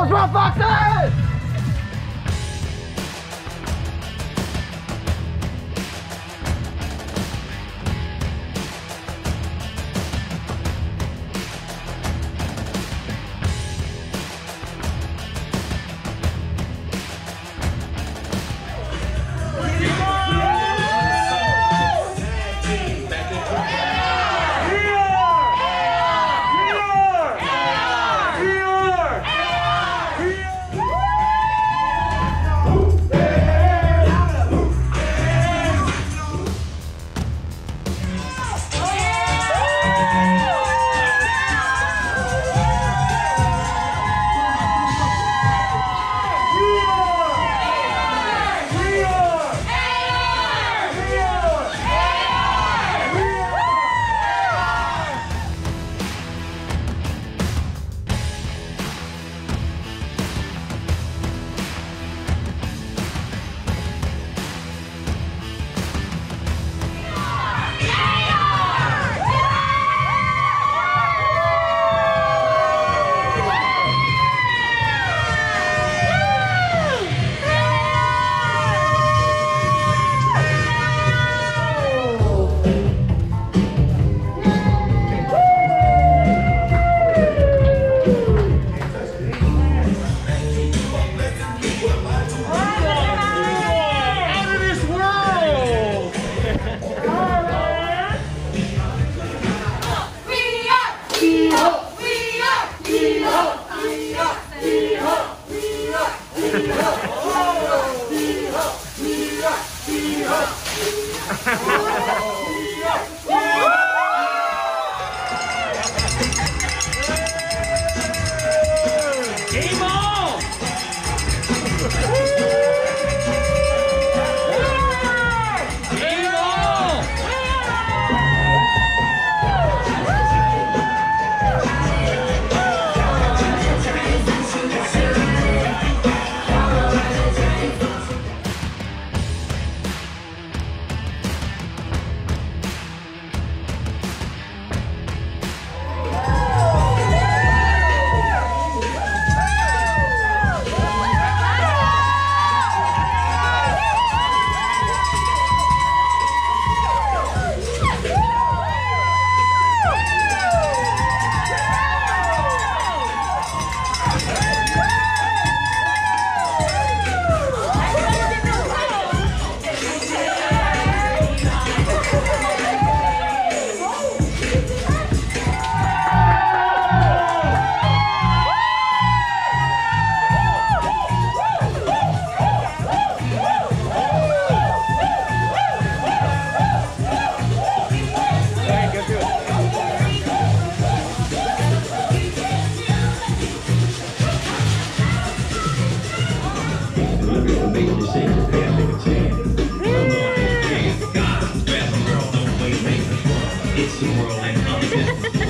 those rough foxes! Oh, It's the world and